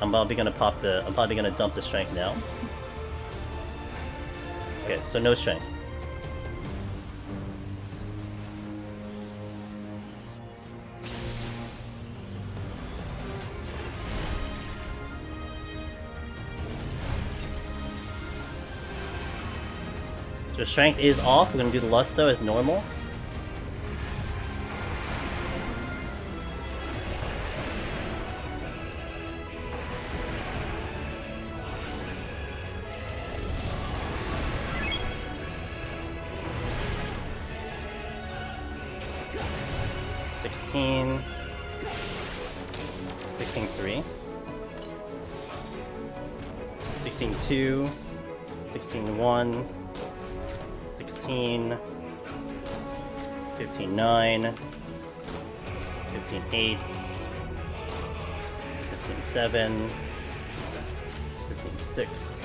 I'm probably gonna pop the. I'm probably gonna dump the strength now. Okay, so no strength. So strength is off. We're gonna do the lust though as normal. Sixteen. Sixteen three. Sixteen two. Sixteen one. 16, 15, 9, 15, 8, 15, 7, 15, 6,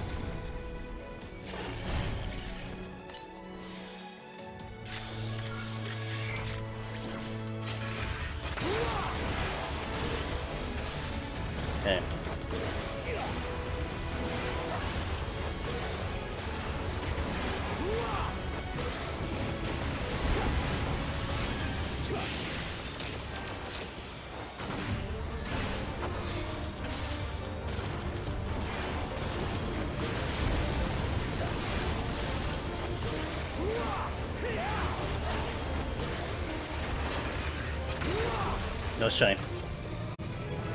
No shame.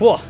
Whoa,